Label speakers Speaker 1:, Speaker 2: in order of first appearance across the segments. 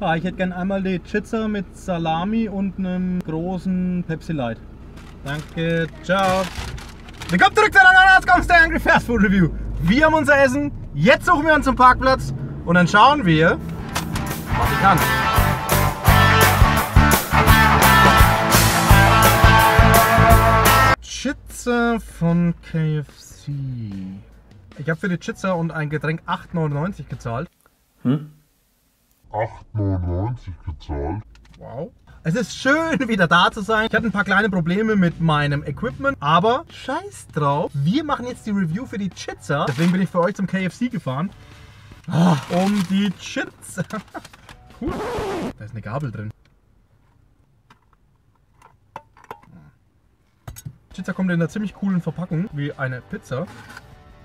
Speaker 1: Ah, ich hätte gern einmal die Chitzer mit Salami und einem großen Pepsi Light. Danke, ciao. Willkommen zurück zu einer neuen Ausgabe der Angry Fast Food Review. Wir haben unser Essen, jetzt suchen wir uns einen Parkplatz und dann schauen wir, was ich kann. Chitzer von KFC. Ich habe für die Chitzer und ein Getränk 8,99 gezahlt.
Speaker 2: 8,99 gezahlt.
Speaker 1: Wow. Es ist schön, wieder da zu sein. Ich hatte ein paar kleine Probleme mit meinem Equipment, aber scheiß drauf. Wir machen jetzt die Review für die Chitzer. Deswegen bin ich für euch zum KFC gefahren. Ah, Um die Chitzer. Cool. Da ist eine Gabel drin. Chitzer kommt in einer ziemlich coolen Verpackung, wie eine Pizza.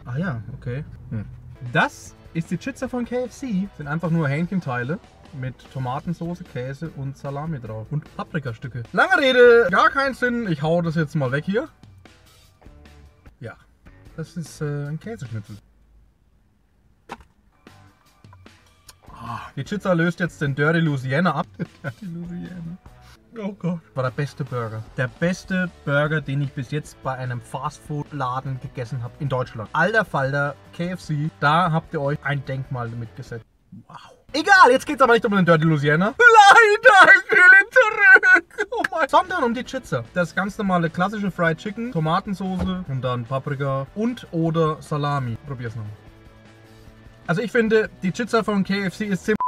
Speaker 1: Ah ja, okay. Hm. Das ist die Chitzer von KFC. Sind einfach nur Hähnchenteile mit Tomatensauce, Käse und Salami drauf. Und Paprikastücke. Lange Rede, gar keinen Sinn. Ich hau das jetzt mal weg hier. Ja, das ist äh, ein Käseschnitzel. Ah, Die Chitzer löst jetzt den Dirty Louisiana ab. Dirty Louisiana. Oh Gott. War der beste Burger. Der beste Burger, den ich bis jetzt bei einem Fastfood-Laden gegessen habe in Deutschland. Alter Falter, KFC, da habt ihr euch ein Denkmal mitgesetzt. Wow. Egal, jetzt geht's aber nicht um den Dirty Louisiana. Leider, ich will ihn zurück. Oh mein. Sondern um die Chitzer. Das ganz normale klassische Fried Chicken, Tomatensauce und dann Paprika und oder Salami. Probier's nochmal. Also ich finde, die Chitzer von KFC ist ziemlich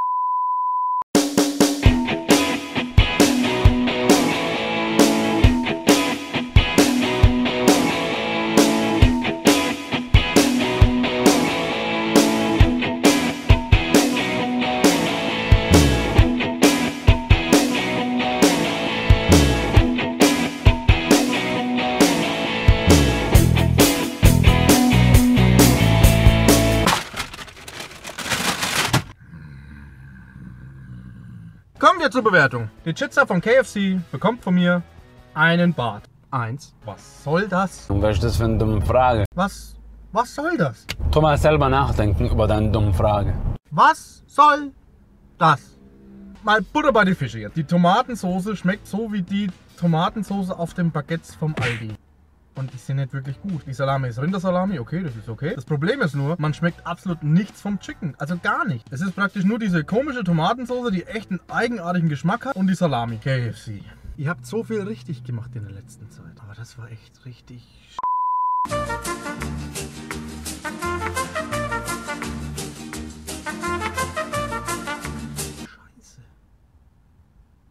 Speaker 1: Kommen wir zur Bewertung. Die Chitzer von KFC bekommt von mir einen Bart. Eins. Was soll das?
Speaker 3: Und was ist das für eine dumme Frage?
Speaker 1: Was? Was soll das?
Speaker 3: Tu mal selber nachdenken über deine dumme Frage.
Speaker 1: Was soll das? Mal Butter bei die Fische jetzt. Die Tomatensauce schmeckt so wie die Tomatensauce auf den Baguettes vom Aldi. Und die sind nicht wirklich gut. Die Salami ist Rindersalami, okay, das ist okay. Das Problem ist nur, man schmeckt absolut nichts vom Chicken. Also gar nicht. Es ist praktisch nur diese komische Tomatensauce, die echt einen eigenartigen Geschmack hat und die Salami. KFC. Ihr habt so viel richtig gemacht in der letzten Zeit. Aber das war echt richtig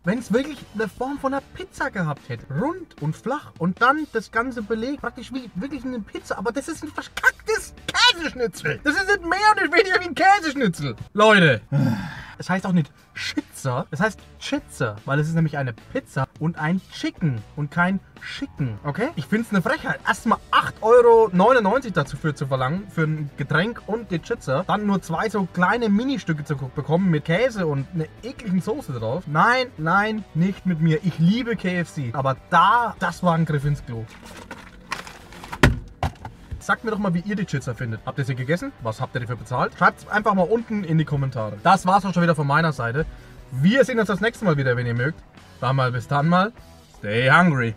Speaker 1: Wenn es wirklich eine Form von einer Pizza gehabt hätte, rund und flach und dann das ganze Beleg praktisch wie wirklich eine Pizza, aber das ist ein verkacktes Käseschnitzel. Das ist nicht mehr und nicht weniger wie ein Käseschnitzel. Leute. Es heißt auch nicht Schitzer, es heißt Chitzer, weil es ist nämlich eine Pizza und ein Chicken und kein Schicken, okay? Ich finde es eine Frechheit, erstmal 8,99 Euro dazu für zu verlangen, für ein Getränk und die Chitzer, dann nur zwei so kleine Ministücke zu bekommen mit Käse und einer ekligen Soße drauf. Nein, nein, nicht mit mir. Ich liebe KFC, aber da, das war ein Griff ins Klo. Sagt mir doch mal, wie ihr die Chitzer findet. Habt ihr sie gegessen? Was habt ihr dafür bezahlt? Schreibt einfach mal unten in die Kommentare. Das war's auch schon wieder von meiner Seite. Wir sehen uns das nächste Mal wieder, wenn ihr mögt. Dann mal bis dann mal. Stay hungry.